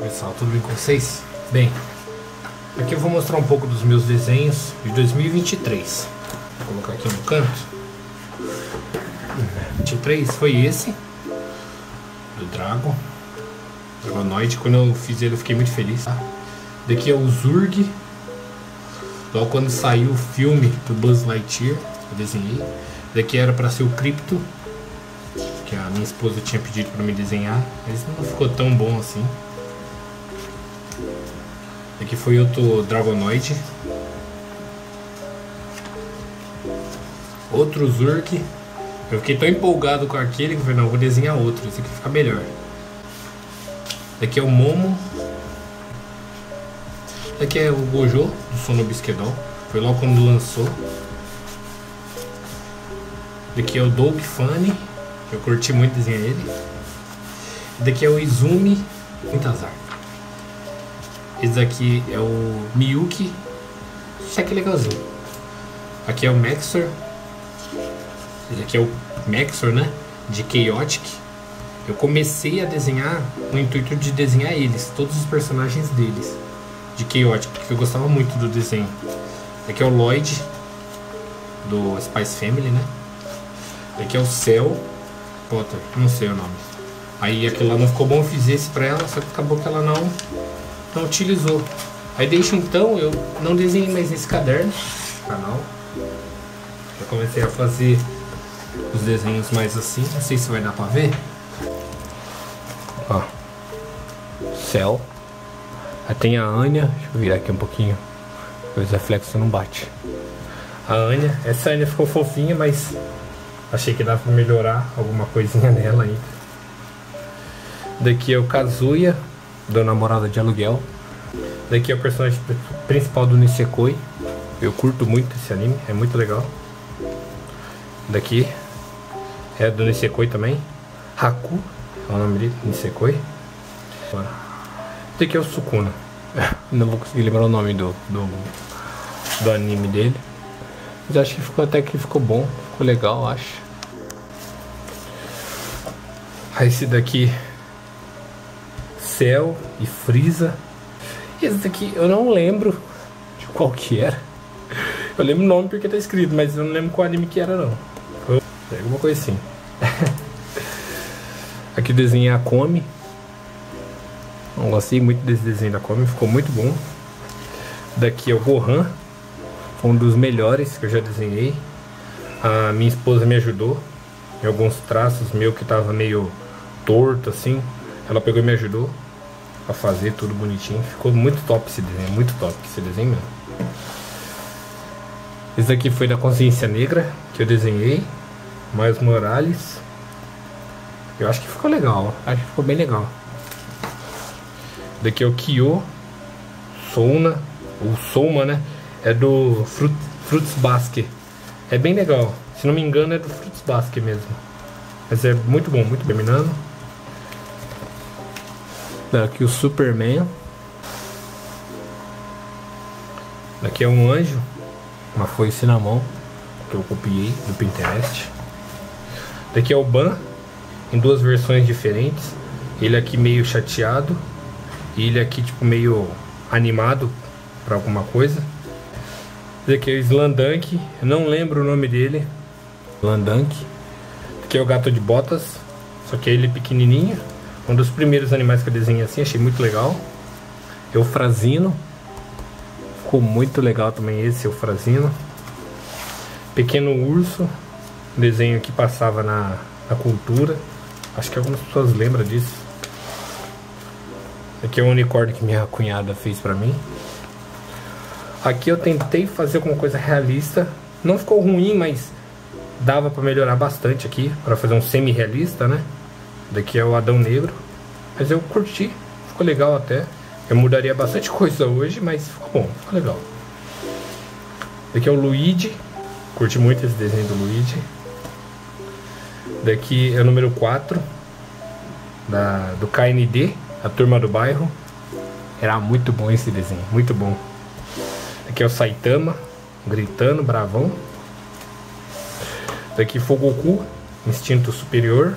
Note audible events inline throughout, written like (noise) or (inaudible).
pessoal, tudo bem com vocês? Bem, aqui eu vou mostrar um pouco dos meus desenhos de 2023. Vou colocar aqui no canto. 23 foi esse, do Dragon, Dragonoid. Quando eu fiz ele eu fiquei muito feliz. Tá? Daqui é o Zurg, logo quando saiu o filme do Buzz Lightyear, eu desenhei. Daqui era para ser o Crypto, que a minha esposa tinha pedido para me desenhar, mas não ficou tão bom assim. Aqui foi outro Dragonoid. Outro Zurk. Eu fiquei tão empolgado com aquele que eu falei, não, vou desenhar outro, esse aqui fica melhor. Aqui é o Momo. Aqui é o Gojo, do Sono Bisquedol. Foi logo quando lançou. Aqui é o Doug Funny. Eu curti muito desenhar ele. Daqui é o Izumi Mintazar. Esse daqui é o Miyuki. Isso aqui é legalzinho. Aqui é o Maxor. Esse aqui é o Maxor, né? De Chaotic. Eu comecei a desenhar no intuito de desenhar eles, todos os personagens deles. De Chaotic, porque eu gostava muito do desenho. Aqui é o Lloyd, do Spice Family, né? Aqui é o Cell. Potter, não sei o nome. Aí aquilo lá não ficou bom, eu fiz esse pra ela, só que acabou que ela não, não utilizou. Aí desde então eu não desenhei mais nesse caderno, canal. Já comecei a fazer os desenhos mais assim, não sei se vai dar pra ver. Ó. Céu. Aí tem a Anya, deixa eu virar aqui um pouquinho. Os reflexos não bate. A Anya, essa Anya ficou fofinha, mas Achei que dava pra melhorar alguma coisinha (laughs) nela ainda. Daqui é o Kazuya, do Namorada de Aluguel. Daqui é o personagem principal do Nisekoi. Eu curto muito esse anime, é muito legal. Daqui é do Nisekoi também. Haku é o nome dele, Nisekoi. Daqui é o Sukuna. (laughs) Não vou conseguir lembrar o nome do, do, do anime dele. Mas acho que ficou até que ficou bom, ficou legal, acho. Aí esse daqui Céu e Frieza. E esse daqui eu não lembro de qual que era. Eu lembro o nome porque tá escrito, mas eu não lembro qual anime que era não. Alguma coisa assim. (laughs) Aqui desenha a Come. Não gostei muito desse desenho da Come, ficou muito bom. Daqui é o Gohan. Foi um dos melhores que eu já desenhei. A minha esposa me ajudou em alguns traços meu que tava meio torto assim. Ela pegou e me ajudou a fazer tudo bonitinho. Ficou muito top esse desenho, muito top esse desenho mesmo. Esse daqui foi da Consciência Negra que eu desenhei. Mais Morales. Eu acho que ficou legal, acho que ficou bem legal. Daqui é o Kyo Souna, ou Soma, né? É do Fruit, Fruits Basket. É bem legal. Se não me engano é do Fruits Basket mesmo. Mas é muito bom, muito bem terminando. Daqui o Superman. Daqui é um anjo. Uma foice na mão. Que eu copiei do Pinterest. Daqui é o Ban. Em duas versões diferentes. Ele aqui meio chateado. E ele aqui tipo meio animado para alguma coisa. Esse aqui é o Slandank, não lembro o nome dele. Slandank. Aqui é o gato de botas, só que ele é pequenininho. Um dos primeiros animais que eu desenhei assim, achei muito legal. Eufrazino. Ficou muito legal também esse Eufrazino. Pequeno urso. Desenho que passava na, na cultura. Acho que algumas pessoas lembram disso. Aqui é o unicórnio que minha cunhada fez pra mim. Aqui eu tentei fazer alguma coisa realista. Não ficou ruim, mas dava para melhorar bastante aqui. para fazer um semi-realista, né? Daqui é o Adão Negro. Mas eu curti. Ficou legal até. Eu mudaria bastante (laughs) coisa hoje, mas ficou bom. Ficou legal. Daqui é o Luigi. Curti muito esse desenho do Luigi. Daqui é o número 4. Da, do KND. A turma do bairro. Era muito bom esse desenho. Muito bom. Aqui é o Saitama, gritando, bravão. Daqui Fogoku, instinto superior.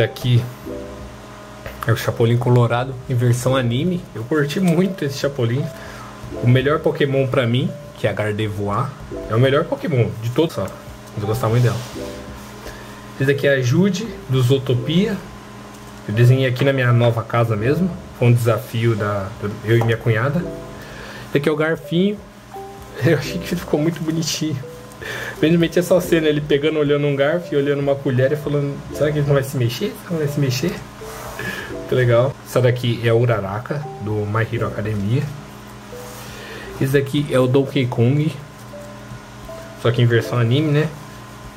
Daqui É o Chapolin Colorado em versão anime. Eu curti muito esse Chapolin. O melhor Pokémon pra mim, que é a Gardevoir, é o melhor Pokémon de todos, só. Eu gostava muito dela. Esse aqui é a Jude, do Zootopia. Eu desenhei aqui na minha nova casa mesmo. Foi um desafio da eu e minha cunhada. Esse aqui é o Garfinho. (laughs) Eu achei que ficou muito bonitinho. Principalmente essa cena, ele pegando, olhando um garfo e olhando uma colher e falando, será que ele não vai se mexer? Não vai se mexer? Muito legal. Essa daqui é o Uraraka, do My Hero Academia. Esse daqui é o Donkey Kong. Só que em versão anime, né?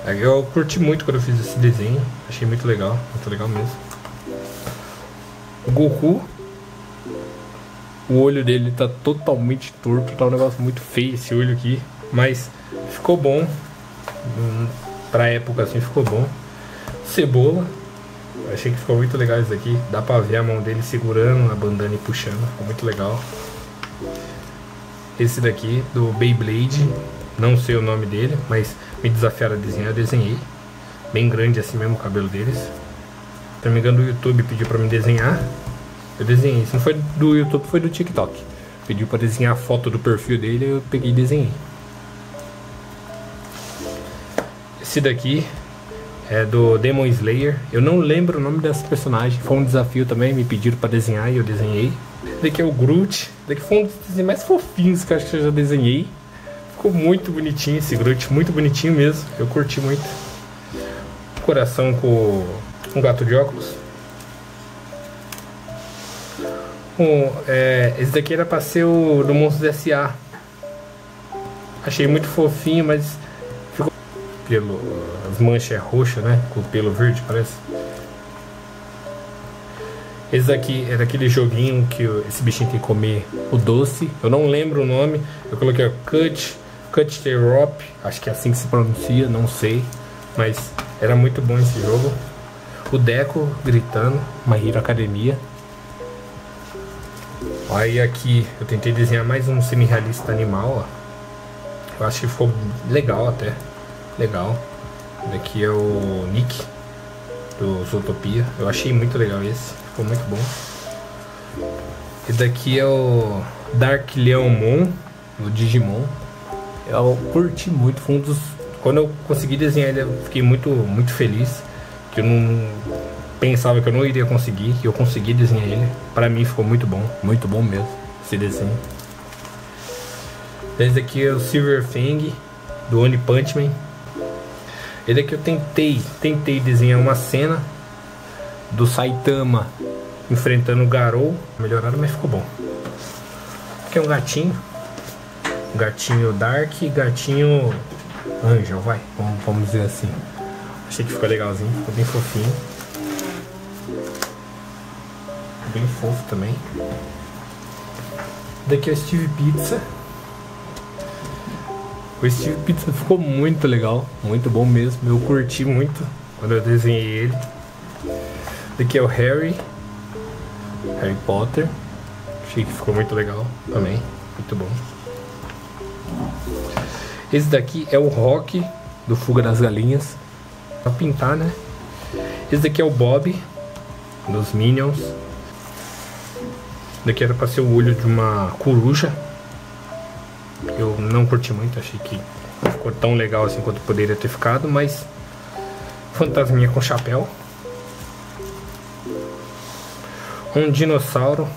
Eu curti muito quando eu fiz esse desenho. Achei muito legal, muito legal mesmo. O Goku. O olho dele tá totalmente torto, tá um negócio muito feio esse olho aqui. Mas ficou bom. Pra época assim ficou bom. Cebola. Achei que ficou muito legal isso aqui. Dá pra ver a mão dele segurando a bandana e puxando. Ficou muito legal. Esse daqui, do Beyblade. Não sei o nome dele, mas me desafiaram a desenhar, eu desenhei. Bem grande assim mesmo o cabelo deles. Se não me engano, o YouTube pediu pra me desenhar. Eu desenhei. Se não foi do YouTube, foi do TikTok. Pediu pra desenhar a foto do perfil dele, eu peguei e desenhei. Esse daqui é do Demon Slayer. Eu não lembro o nome dessa personagem. Foi um desafio também, me pediram pra desenhar e eu desenhei. Esse daqui é o Groot. Esse daqui foi um dos desenhos mais fofinhos que eu acho que eu já desenhei. Ficou muito bonitinho esse Groot, muito bonitinho mesmo. Eu curti muito. Coração com um gato de óculos. Um, é, esse daqui era pra ser o do Monstros S.A. Achei muito fofinho, mas pelo as manchas é roxa, né? Com o pelo verde, parece. Esse daqui é daquele joguinho que esse bichinho tem que comer o doce. Eu não lembro o nome. Eu coloquei Cut, Cut the Rope. Acho que é assim que se pronuncia, não sei. Mas era muito bom esse jogo. O Deco gritando, My Hero Academia. Aí aqui eu tentei desenhar mais um semi-realista animal, ó. Eu acho que ficou legal até. Legal. Daqui é o Nick do Zootopia. Eu achei muito legal esse. Ficou muito bom. E daqui é o Dark Leomon do Digimon. Eu curti muito. Foi um dos. Quando eu consegui desenhar ele, eu fiquei muito, muito feliz. Que eu não pensava que eu não iria conseguir. E eu consegui desenhar ele. Pra mim ficou muito bom. Muito bom mesmo. Esse desenho. Esse aqui é o Silver Fang do One Punch Man. Ele aqui eu tentei, tentei desenhar uma cena do Saitama enfrentando o Garou. Melhoraram, mas ficou bom. Aqui é um gatinho. Gatinho Dark e gatinho Angel, vai. Vamos, vamos dizer assim. Achei que ficou legalzinho, ficou bem fofinho. Bem fofo também. Daqui é o Steve Pizza. O Steve Pizza ficou muito legal, muito bom mesmo. Eu curti muito quando eu desenhei ele. Daqui é o Harry, Harry Potter. Achei que ficou muito legal também, muito bom. Esse daqui é o Rock do Fuga das Galinhas. Pra pintar, né? Esse daqui é o Bob dos Minions. Esse daqui era pra ser o olho de uma coruja. Eu não curti muito, achei que ficou tão legal assim quanto poderia ter ficado, mas fantasminha com chapéu. Um dinossauro,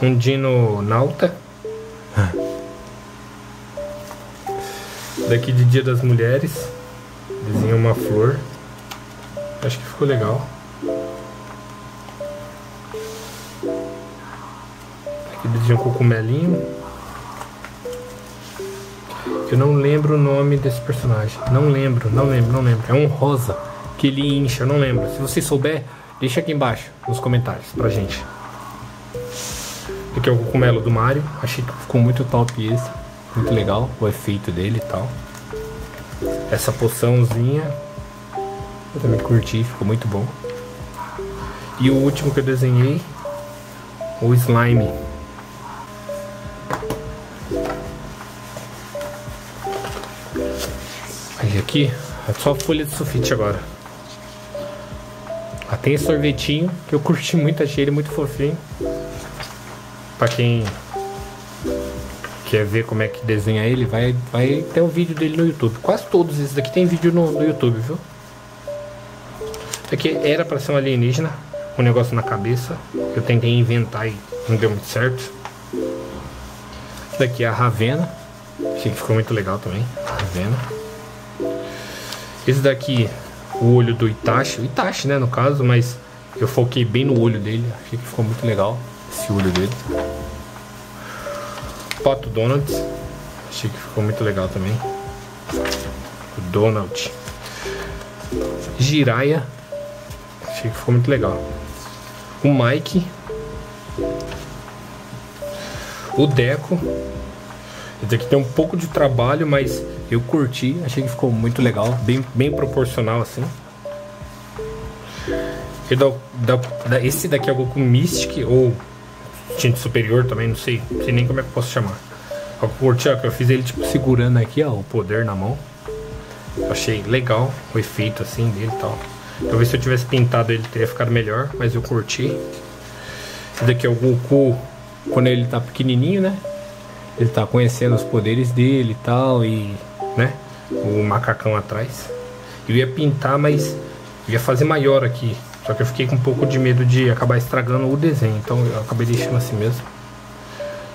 um dinonauta. Daqui de Dia das Mulheres, desenha uma flor. Acho que ficou legal. Aqui desenha um cogumelinho. Eu não lembro o nome desse personagem. Não lembro, não lembro, não lembro. É um rosa que ele incha, eu não lembro. Se você souber, deixa aqui embaixo nos comentários pra gente. Aqui é o cogumelo do Mario. Achei que ficou muito top esse. Muito legal o efeito dele e tal. Essa poçãozinha. Eu também curti, ficou muito bom. E o último que eu desenhei, o slime. Aí aqui é só folha de sulfite agora. Tem sorvetinho, que eu curti muito, achei ele muito fofinho. Pra quem quer ver como é que desenha ele, vai, vai ter um vídeo dele no YouTube. Quase todos esses daqui tem vídeo no, no YouTube, viu? Aqui era pra ser um alienígena, um negócio na cabeça. Eu tentei inventar e não deu muito certo. Daqui é a Ravena. Achei que ficou muito legal também. Ravena. Esse daqui, o olho do Itachi. Itachi, né, no caso, mas eu foquei bem no olho dele. Achei que ficou muito legal esse olho dele. Pato Donald. Achei que ficou muito legal também. O Donald. Jiraya. Achei que ficou muito legal. O Mike. O Deco. Esse aqui tem um pouco de trabalho, mas eu curti. Achei que ficou muito legal. Bem, bem proporcional assim. E da, da, da, esse daqui é o Goku Mystic ou Tinta Superior também, não sei. Não sei nem como é que eu posso chamar. Eu curti, ó, que eu fiz ele tipo segurando aqui, ó, o poder na mão. Eu achei legal o efeito assim dele e tal. Talvez se eu tivesse pintado ele teria ficado melhor, mas eu curti. Esse daqui é o Goku quando ele tá pequenininho, né? Ele tá conhecendo os poderes dele e tal e, né? O macacão atrás. Eu ia pintar, mas ia fazer maior aqui. Só que eu fiquei com um pouco de medo de acabar estragando o desenho, então eu acabei deixando assim mesmo.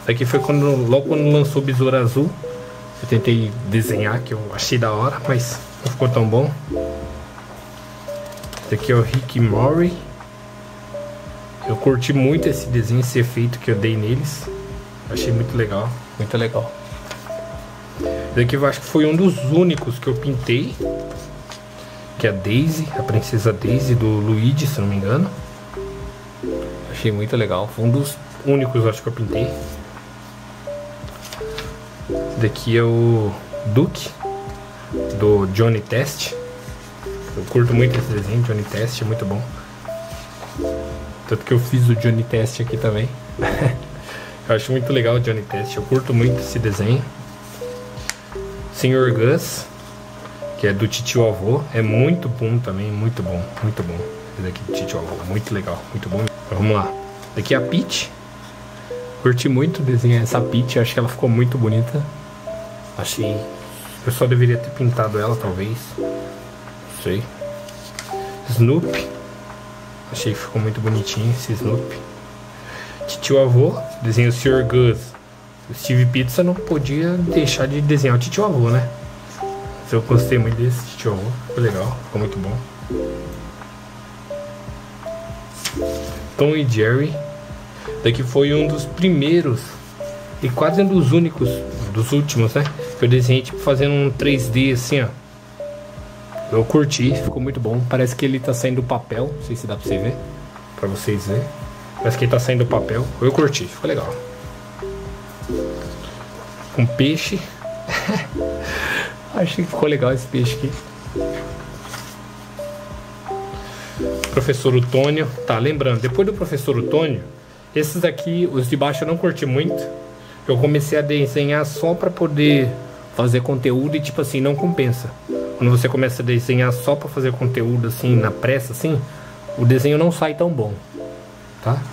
Isso aqui foi quando, logo quando lançou o Besouro Azul. Eu tentei desenhar, que eu achei da hora, mas não ficou tão bom. Esse aqui é o Rick Mori. Eu curti muito esse desenho, esse efeito que eu dei neles. Achei muito legal, muito legal. Esse aqui eu acho que foi um dos únicos que eu pintei. Que é a Daisy, a princesa Daisy do Luigi, se não me engano. Achei muito legal. Foi um dos únicos, acho que eu pintei. Esse daqui é o Duke, do Johnny Test. Eu curto muito esse desenho, Johnny Test, é muito bom. Tanto que eu fiz o Johnny Test aqui também. (laughs) eu acho muito legal o Johnny Test, eu curto muito esse desenho. Senhor Gus, que é do Titio Avô, é muito bom também, muito bom, muito bom. Esse daqui do Titio Avô, muito legal, muito bom. Vamos lá. Daqui é a Peach. Curti muito desenhar essa Peach, acho que ela ficou muito bonita. Achei. Eu só deveria ter pintado ela, talvez. Não sei. Snoopy. Achei que ficou muito bonitinho esse Snoopy. Titio avô, desenho o Sr. Gus. O Steve Pizza não podia deixar de desenhar o titio avô, né? Eu gostei muito desse titio avô. Ficou legal, ficou muito bom. Tom e Jerry. Daqui foi um dos primeiros e quase um dos únicos, dos últimos, né? Que eu desenhei tipo fazendo um 3D assim, ó. Eu curti, ficou muito bom. Parece que ele tá saindo do papel. Não sei se dá pra você ver. Pra vocês verem. Parece que ele tá saindo do papel. Eu curti, ficou legal. Com peixe. (laughs) Achei que ficou legal esse peixe aqui. Professor Otônio. Tá, lembrando, depois do professor Otônio, esses aqui, os de baixo eu não curti muito. Eu comecei a desenhar só pra poder fazer conteúdo e tipo assim, não compensa. Quando você começa a desenhar só para fazer conteúdo assim, na pressa assim, o desenho não sai tão bom, tá?